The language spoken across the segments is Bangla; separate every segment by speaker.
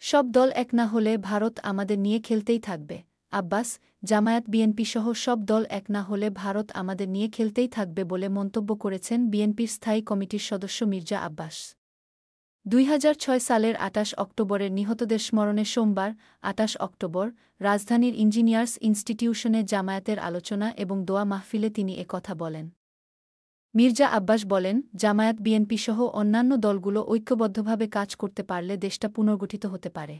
Speaker 1: সব দল এক না হলে ভারত আমাদের নিয়ে খেলতেই থাকবে। আব্বাস, জামায়াত বিএনপি সহ সব দল এক না হলে ভারত আমাদের নিয়ে খেলতেই থাকবে বলে মন্তব্য করেছেন বিএনপির স্থায়ী কমিটির সদস্য মির্জা আব্বাস। দুই হাজার ছয় সালের আটাশ অক্টোবরের নিহতদের স্মরণে সোমবার আটাশ অক্টোবর, রাজধানীর ইঞ্জিনিয়ার্স ইনস্টিটিউশনে জামায়াতের আলোচনা এবং দোয়া মাহফিলে তিনি কথা বলেন। মির্জা আব্বাস বলেন, জামায়াত, বিএনপি সহ অন্যান্য দলগুলো ঐক্যবদ্ধভাবে কাজ করতে পারলে দেশটা পুনর্গঠিত হতে পারে।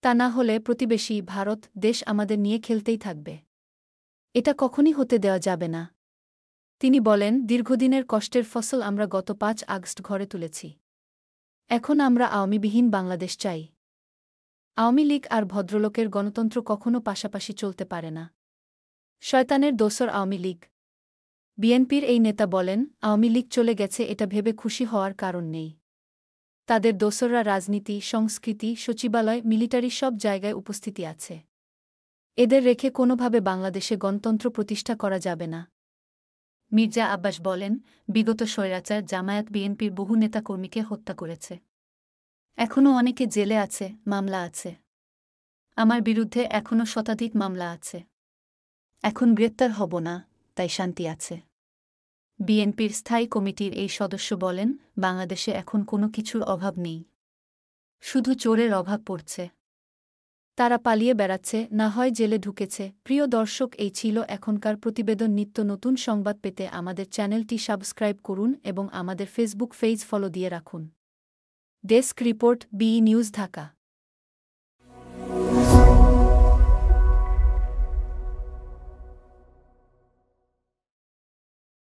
Speaker 1: তা না হলে প্রতিবেশী ভারত দেশ আমাদের নিয়ে খেলতেই থাকবে। এটা কখনই হতে দেওয়া যাবে না। তিনি বলেন, দীর্ঘদিনের কষ্টের ফসল আমরা গত পাঁচ আগস্ট ঘরে তুলেছি। এখন আমরা আওয়ামীবিহীন বাংলাদেশ চাই। আওয়ামী লীগ আর ভদ্রলোকের গণতন্ত্র কখনও পাশাপাশি চলতে পারে না। শয়তানের দোসর আওয়ামী লীগ। বিএনপির এই নেতা বলেন, আওয়ামী লীগ চলে গেছে, এটা ভেবে খুশি হওয়ার কারণ নেই। তাদের দোসররা রাজনীতি, সংস্কৃতি, সচিবালয়, মিলিটারি সব জায়গায় উপস্থিতি আছে। এদের রেখে কোনোভাবে বাংলাদেশে গণতন্ত্র প্রতিষ্ঠা করা যাবে না। মির্জা আব্বাস বলেন, বিগত স্বৈরাচার জামায়াত বিএনপির বহু নেতাকর্মীকে হত্যা করেছে। এখনও অনেকে জেলে আছে, মামলা আছে। আমার বিরুদ্ধে এখনও শতাধিক মামলা আছে। এখন গ্রেপ্তার হব না, তাই শান্তি আছে। বিএনপির স্থায়ী কমিটির এই সদস্য বলেন, বাংলাদেশে এখন কোনো কিছুর অভাব নেই। শুধু চোরের অভাব পড়ছে। তারা পালিয়ে বেড়াচ্ছে, না হয় জেলে ঢুকেছে। প্রিয় দর্শক, এই ছিল এখনকার প্রতিবেদন। নিত্য নতুন সংবাদ পেতে আমাদের চ্যানেলটি সাবস্ক্রাইব করুন এবং আমাদের ফেসবুক পেজ ফলো দিয়ে রাখুন। Desk report, B news Dhaka.